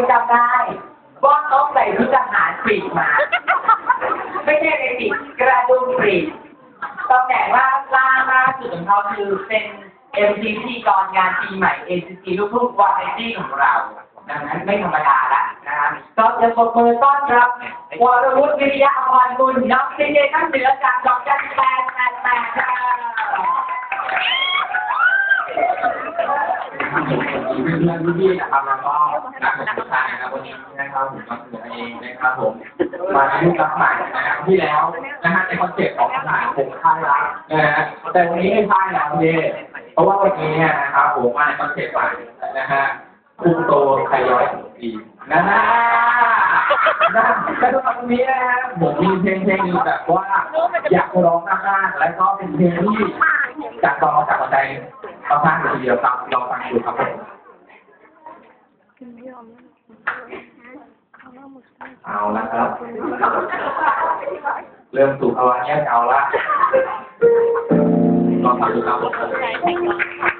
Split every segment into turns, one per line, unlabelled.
ยังจำได้ว่าต้องใส่ชุดทหารปีกมา ไม่ใช่ในปีกกระดุมปีกตำแหน่งล่าล่าล่าสุดของเขาคือเป็นเอ็มซีพิธีกรงานปีใหม่เอซีซีลูกทุ่งวาไรตี้ของเรา ดังนั้นไม่ธรรมดาละนะครับก็จะปรบมือต้อนรับวรวุฒิวิริยะอภรกุลน้องซีเจทั้งเหนือจากดอกจันแปดแปดแปด
เพื่อนๆพี่ๆนะครับ แล้วก็นักศึกษานะครับวันนี้นะครับผมก็คือเองนะครับผมมาในรูปแบใหม่นะครับที่แล้วนะฮะในคอนเซ็ปต์ของสถานผมค่ายรักนะฮะแต่วันนี้ไม่ค่ายแล้วพี่เพราะว่าวันนี้เนี่ยนะครับผมมาในคอนเซ็ปต์ใหม่นะฮะคุมโตไทยย้อยสุดีนะฮะนะแต่สำหรับวันนี้นะผมมีเพลงเพลงนึงแบบว่าอยากร้องมากๆแล้วก็เป็นเพลงที่จากตอนจากหัวใจเราสร้างเดียวครับลองฟังดูครับผม เอาละครับ เริ่มสู่ภาวะเงียบเหงาละลองทำดูครับ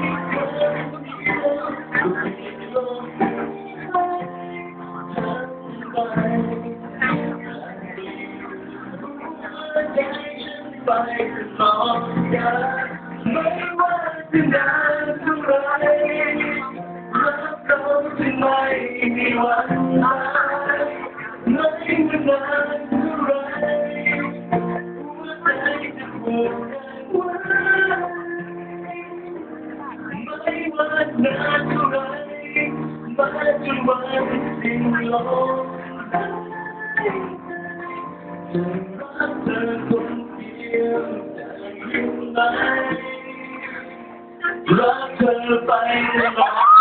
สิ้นลมจะรักเธอคนเดียวได้ยินไหมรักเธอไปตลอด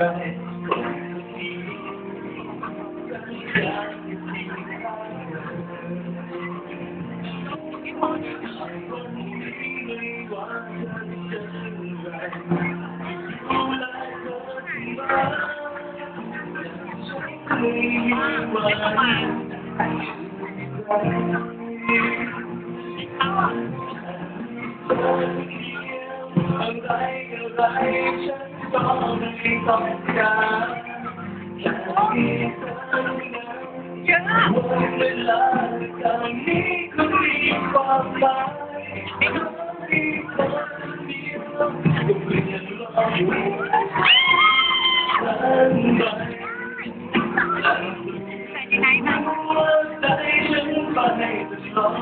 อะ Ito pa. Ang dahil-dahil siya, ito ang may pangka. Siya ang isang เธอนั้นวันเวลาตอนนี้ก็มีความหมายมีคนเดียวก็เปลี่ยนโลกฉันไปหัวใจฉันไปตลอด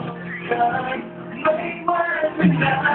กาลไม่ว่าจะนา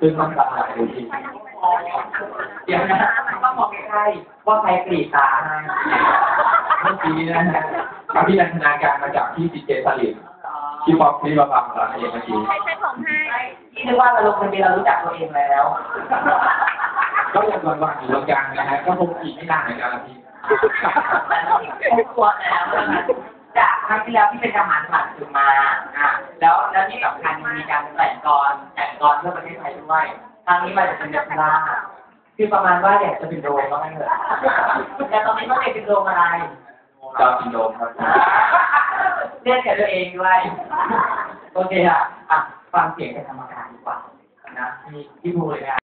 ซึ่งมันตาดดูดี
เดี๋ยวนะต้องมองใกล้ๆว่าใครกรีดตาให้
เมื่อกี้นะฮะอภินันทนาการมาจากที่ดีเจสลิมที่ปอปที่มาฟังเหรอเองเมื่อกี้
ใครใช้ผมให้
ที่นึกว่าเราลงทะเบียนเรารู้จักตัวเองแล้ว
ก็ยังวันวันอยู่ตรงกลางนะฮะก็คงอีกไม่นานเหมือนกันละพี่
ตัวแล้ว ครั้งที่แล้วที่เป็นทหารผ่านศึกมาอะแล้วแล้วที่สำคัญมีการแต่งกรแต่งกรเพื่อประเทศไทยด้วยครั้งนี้มาจากเป็นเดล่าคือประมาณว่าอยากจะเป็นโดมก็ไม่เถอะแต่ตอนนี้ต้องเรียนเป็นโดมอะไร
ดาวซินโดรมครับ
เรียกแก่ตัวเองด้วยโอเคอะอะฟังเสียงจากกรรมการดีกว่านะมีที่พูดเลยนะ